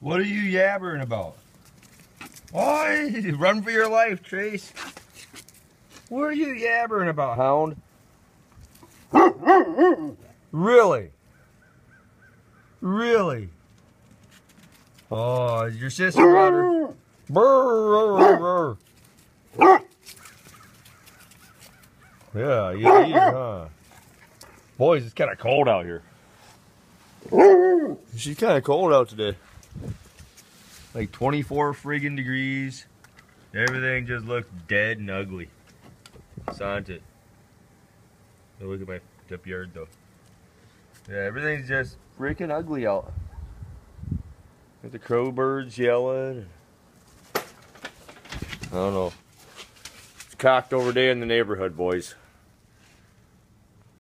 What are you yabbering about? Oi! Run for your life, Trace. What are you yabbering about, hound? really? Really? Oh, your sister got. Yeah, you eat huh? Boys, it's kind of cold out here. She's kind of cold out today. Like 24 friggin' degrees. Everything just looks dead and ugly. Santa. Look at my tip yard though. Yeah, everything's just freaking ugly out. Got the crow birds yelling. I don't know. It's cocked over day in the neighborhood, boys.